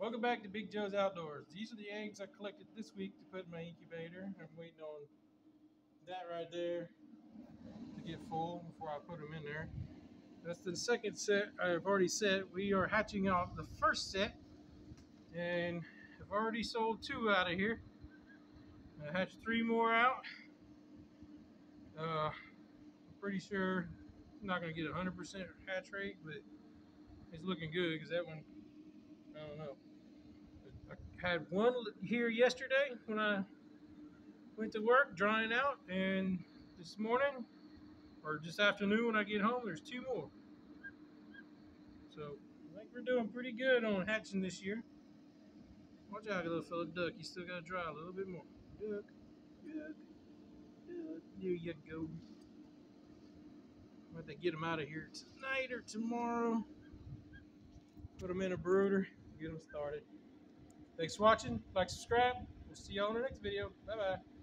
Welcome back to Big Joe's Outdoors. These are the eggs I collected this week to put in my incubator. I'm waiting on that right there to get full before I put them in there. That's the second set I've already set. We are hatching out the first set and I've already sold two out of here. I hatched three more out. Uh, I'm pretty sure I'm not going to get 100% hatch rate, but it's looking good because that one, I don't know. I had one here yesterday when I went to work drying out, and this morning or just afternoon when I get home, there's two more. So I think we're doing pretty good on hatching this year. Watch out, little fella duck. You still got to dry a little bit more. Duck, duck, duck. There you go. I'm to get them out of here tonight or tomorrow. Put them in a brooder, get them started. Thanks for watching. Like, subscribe. We'll see y'all in the next video. Bye-bye.